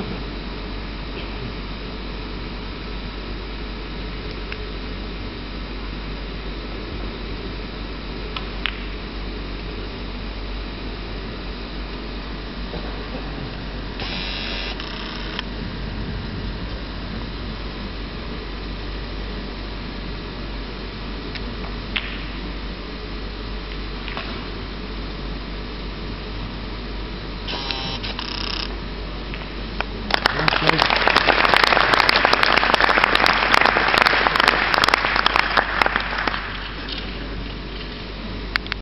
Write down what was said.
okay